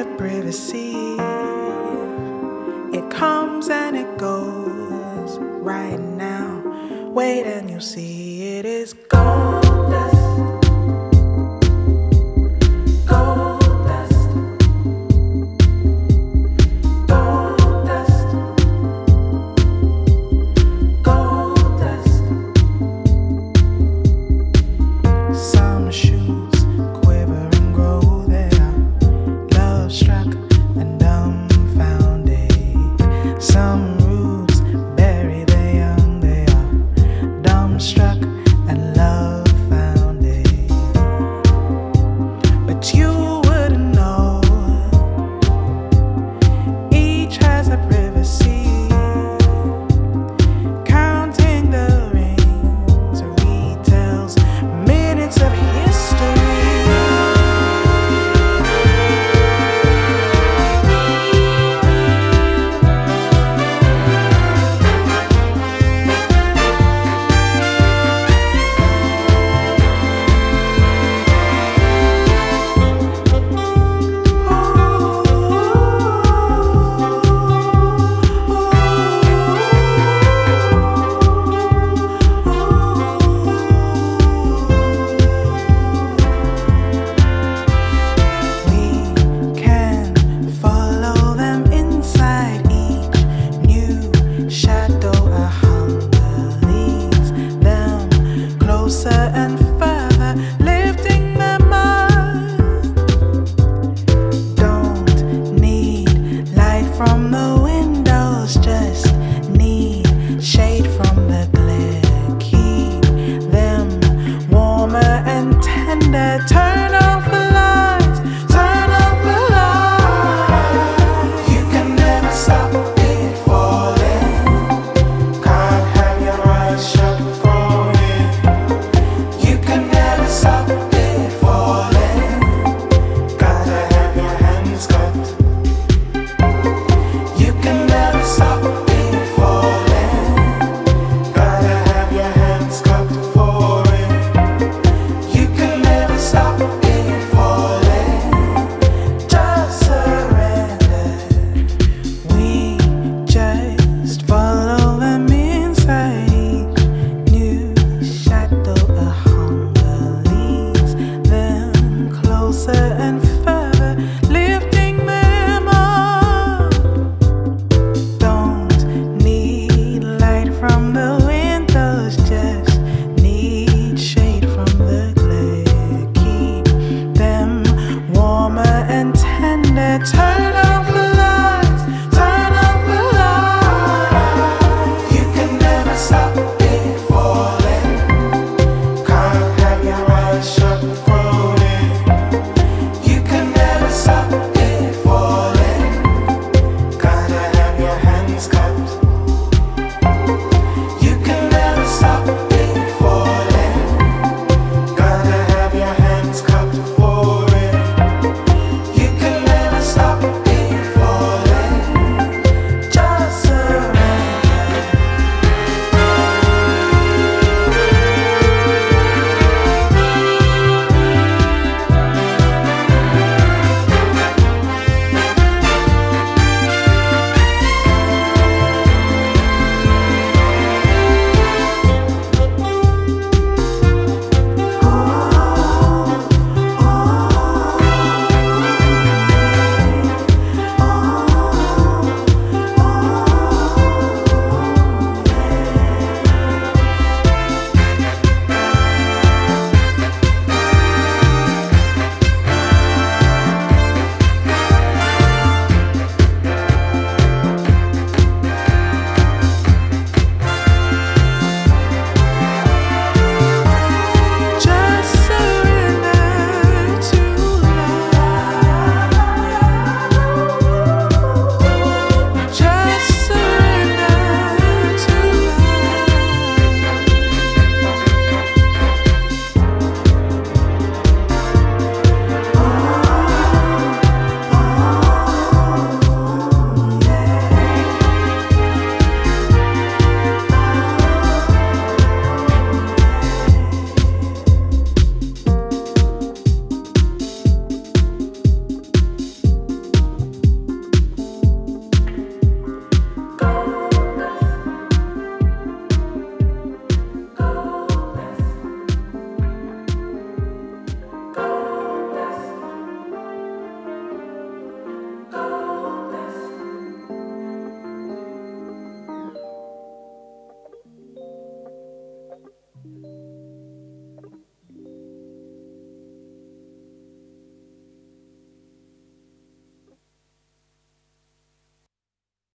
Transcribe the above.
of privacy. It comes and it goes right now. Wait and you'll see it is gone. turn